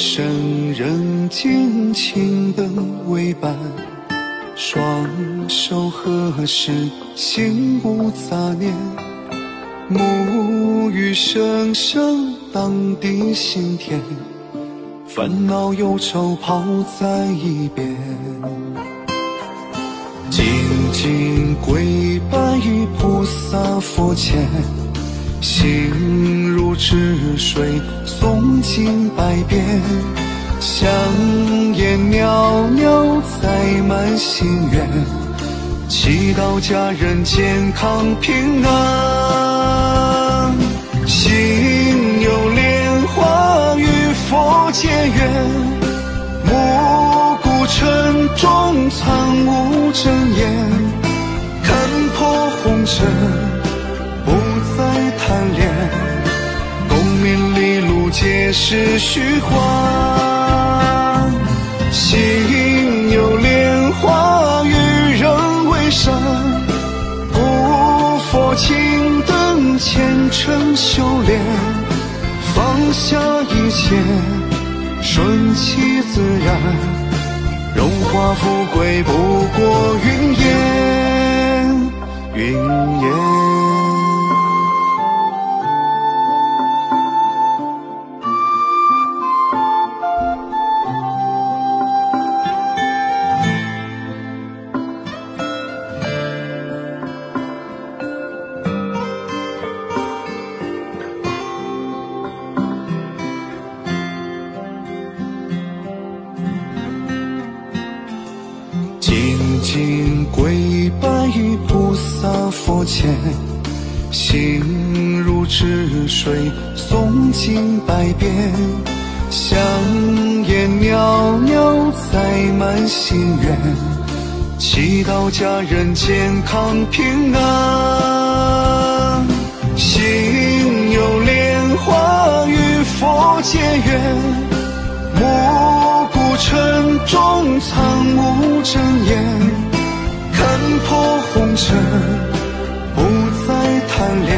生人间情灯为伴，双手合十，心无杂念，沐浴声声荡涤心田，烦恼忧愁抛在一边，静静跪拜于菩萨佛前。心如止水，诵经百遍，香烟袅袅载满心愿，祈祷家人健康平安。心有莲花与佛结缘，暮鼓晨钟苍无真言，看破红尘。皆是虚幻。心有莲花与人为善，古佛青灯虔诚修炼，放下一切，顺其自然，荣华富贵不过云烟，云烟。静跪拜于菩萨佛前，心如止水，诵经百遍，香烟袅袅载满心愿，祈祷家人健康平安。心有莲花与佛结缘，暮鼓晨钟苍无真言。破红尘，不再贪恋，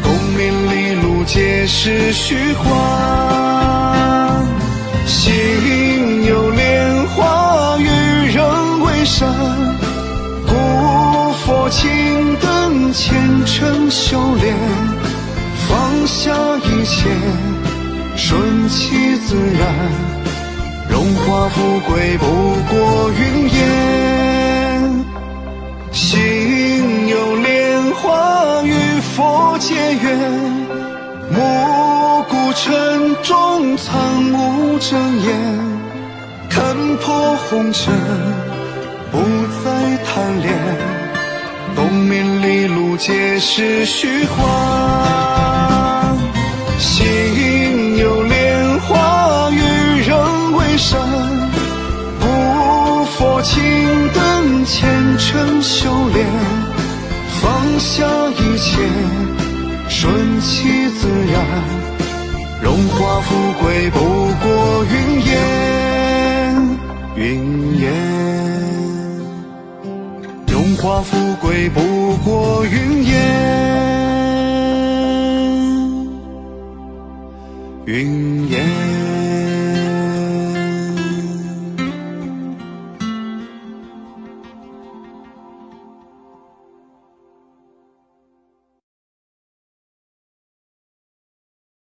功名利禄皆是虚幻。心有莲花与人为善，古佛青灯虔诚修炼，放下一切，顺其自然，荣华富贵不过云烟。眼中苍无睁眼，看破红尘，不再贪恋，功名利禄皆是虚幻。荣华富贵不过云烟，云烟，荣华富贵不过云烟，云烟。